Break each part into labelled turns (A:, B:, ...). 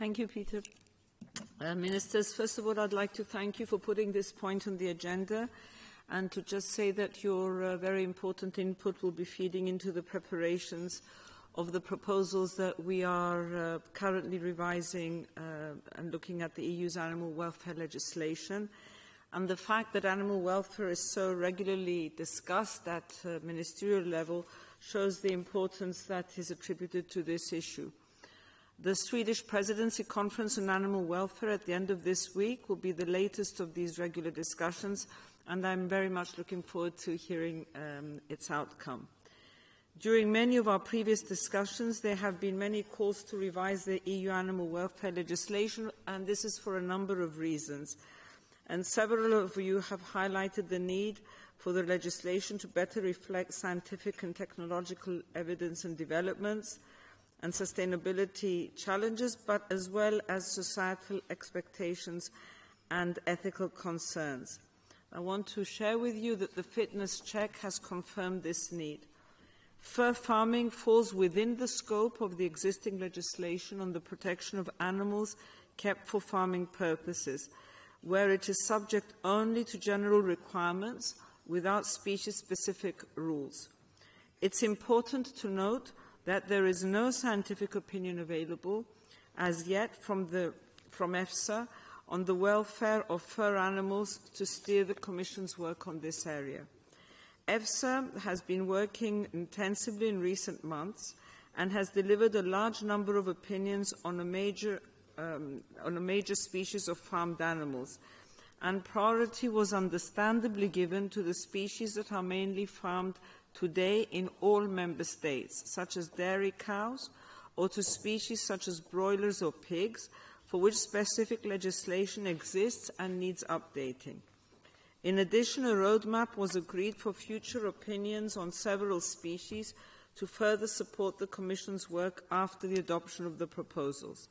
A: Thank you, Peter. Uh, Ministers, first of all, I'd like to thank you for putting this point on the agenda and to just say that your uh, very important input will be feeding into the preparations of the proposals that we are uh, currently revising uh, and looking at the EU's animal welfare legislation. And the fact that animal welfare is so regularly discussed at uh, ministerial level shows the importance that is attributed to this issue. The Swedish Presidency Conference on Animal Welfare at the end of this week will be the latest of these regular discussions, and I'm very much looking forward to hearing um, its outcome. During many of our previous discussions, there have been many calls to revise the EU animal welfare legislation, and this is for a number of reasons. And several of you have highlighted the need for the legislation to better reflect scientific and technological evidence and developments, and sustainability challenges, but as well as societal expectations and ethical concerns. I want to share with you that the fitness check has confirmed this need. Fur farming falls within the scope of the existing legislation on the protection of animals kept for farming purposes, where it is subject only to general requirements without species-specific rules. It's important to note that there is no scientific opinion available as yet from, the, from EFSA on the welfare of fur animals to steer the Commission's work on this area. EFSA has been working intensively in recent months and has delivered a large number of opinions on a major, um, on a major species of farmed animals, and priority was understandably given to the species that are mainly farmed today in all member states, such as dairy cows, or to species such as broilers or pigs, for which specific legislation exists and needs updating. In addition, a roadmap was agreed for future opinions on several species to further support the Commission's work after the adoption of the proposals.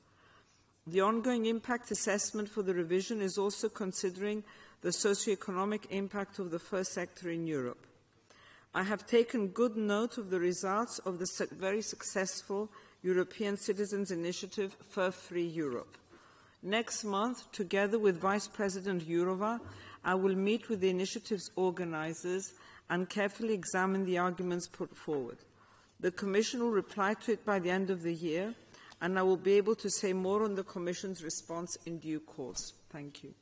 A: The ongoing impact assessment for the revision is also considering the socio-economic impact of the fur sector in Europe. I have taken good note of the results of the very successful European Citizens Initiative Fur Free Europe. Next month, together with Vice President Jourova, I will meet with the initiative's organisers and carefully examine the arguments put forward. The Commission will reply to it by the end of the year, and I will be able to say more on the Commission's response in due course. Thank you.